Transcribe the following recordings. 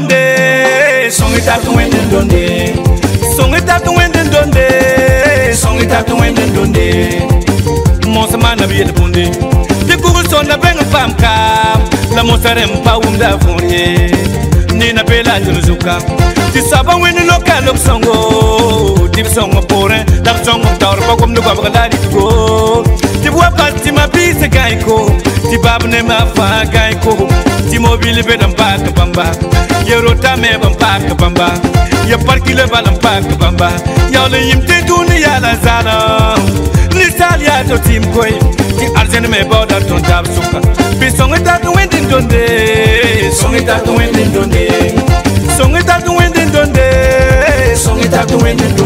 donde Songi tatu wenden donde Songi tatu wenden donde Songi tatu wenden donde Monsa mana biyel bunde Di kugul na benga fam kam La monsa rem pa wumda ni na pela jil zuka Ti saba wende loka lop songo Ti songo poren Dap songo tawar pa kum nukwa baka lali tuko Ti wapati ma bise gaiko Ti babu ne ma fa gaiko mobile be dan pak bamba ye rota me ban pak bamba ye parki le balan pak bamba ya le yim te duniya la zana ni sal ya to tim koy ti arjen me boda ton tab suka bi songa ta ko wendin donde songa ta ko wendin donde songa ta ko wendin donde songa ta ko wendin donde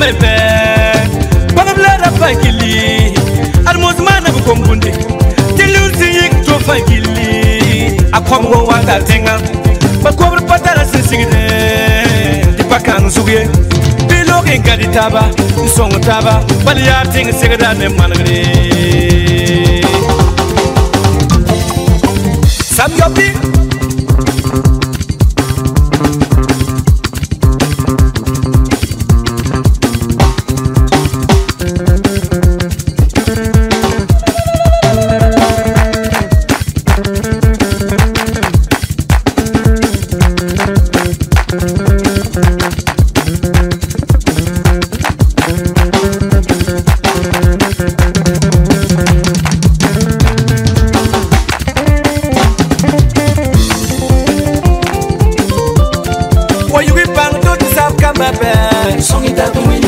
merbe banam la da fakili al muzmana bu kombundi tilul si yik to fakili akongo wanga tenga ba kobr patala sin sigide di pakan sugiye bilogi gadi taba song taba bal ya ting sigida ne managre Sam your love